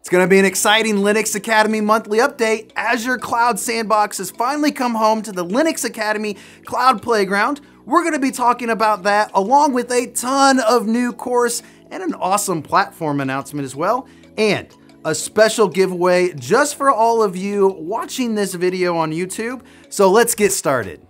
It's going to be an exciting Linux Academy monthly update. Azure Cloud Sandbox has finally come home to the Linux Academy Cloud Playground. We're going to be talking about that along with a ton of new course and an awesome platform announcement as well. And a special giveaway just for all of you watching this video on YouTube. So let's get started.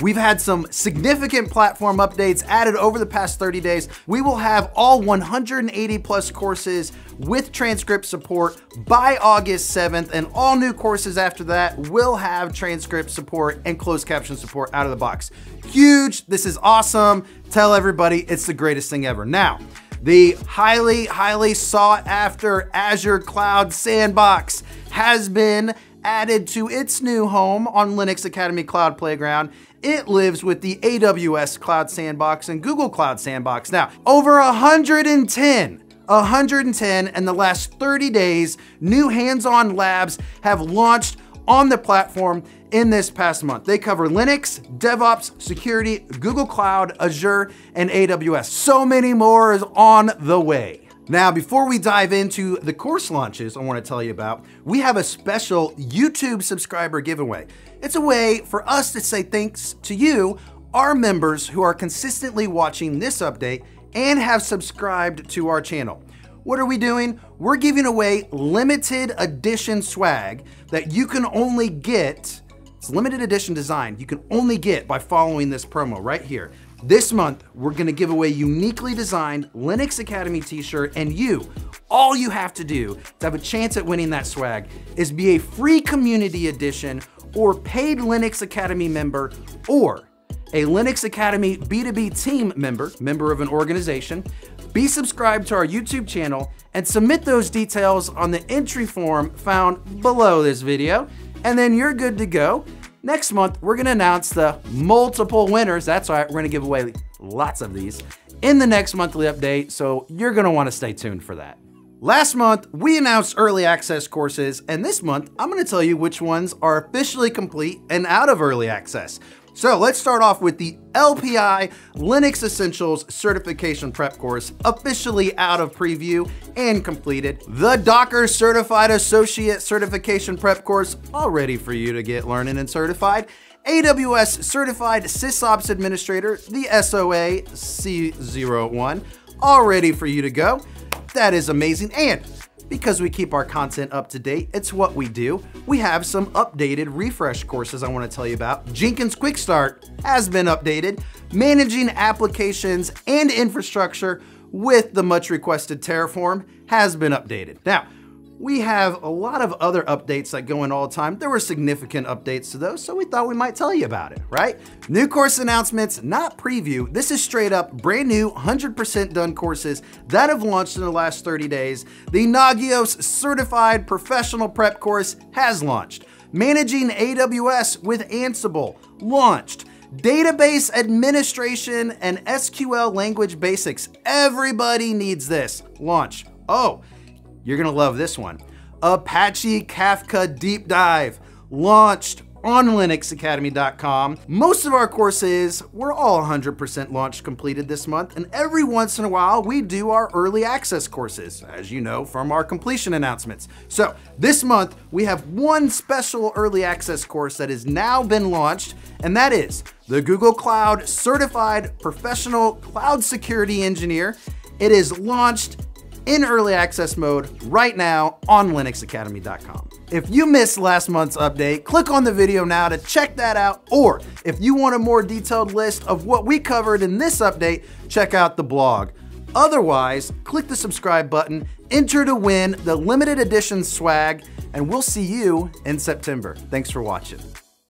We've had some significant platform updates added over the past 30 days. We will have all 180 plus courses with transcript support by August 7th, and all new courses after that will have transcript support and closed caption support out of the box. Huge, this is awesome. Tell everybody it's the greatest thing ever. Now, the highly, highly sought after Azure Cloud Sandbox has been added to its new home on Linux Academy Cloud Playground. It lives with the AWS Cloud Sandbox and Google Cloud Sandbox. Now, over 110 110 in the last 30 days, new hands-on labs have launched on the platform in this past month. They cover Linux, DevOps, security, Google Cloud, Azure, and AWS. So many more is on the way. Now, before we dive into the course launches I want to tell you about, we have a special YouTube subscriber giveaway. It's a way for us to say thanks to you, our members who are consistently watching this update and have subscribed to our channel. What are we doing? We're giving away limited edition swag that you can only get, it's limited edition design, you can only get by following this promo right here. This month, we're gonna give away uniquely designed Linux Academy t-shirt and you, all you have to do to have a chance at winning that swag is be a free community edition or paid Linux Academy member or a Linux Academy B2B team member, member of an organization, be subscribed to our YouTube channel and submit those details on the entry form found below this video, and then you're good to go. Next month, we're gonna announce the multiple winners. That's right, we're gonna give away lots of these in the next monthly update, so you're gonna wanna stay tuned for that. Last month, we announced early access courses, and this month, I'm gonna tell you which ones are officially complete and out of early access. So let's start off with the LPI Linux Essentials Certification Prep course, officially out of preview and completed. The Docker Certified Associate Certification Prep course, all ready for you to get learning and certified. AWS Certified SysOps Administrator, the SOA C01, all ready for you to go. That is amazing. And because we keep our content up to date, it's what we do. We have some updated refresh courses I wanna tell you about. Jenkins Quick Start has been updated. Managing applications and infrastructure with the much requested Terraform has been updated. Now, we have a lot of other updates that go in all the time. There were significant updates to those, so we thought we might tell you about it, right? New course announcements, not preview. This is straight up brand new 100% done courses that have launched in the last 30 days. The Nagios Certified Professional Prep course has launched. Managing AWS with Ansible launched. Database administration and SQL language basics. Everybody needs this. Launch. Oh, you're gonna love this one. Apache Kafka Deep Dive launched on linuxacademy.com. Most of our courses were all 100% launch completed this month, and every once in a while we do our early access courses, as you know from our completion announcements. So this month we have one special early access course that has now been launched, and that is the Google Cloud Certified Professional Cloud Security Engineer. It is launched in early access mode right now on linuxacademy.com. If you missed last month's update, click on the video now to check that out, or if you want a more detailed list of what we covered in this update, check out the blog. Otherwise, click the subscribe button, enter to win the limited edition swag, and we'll see you in September. Thanks for watching.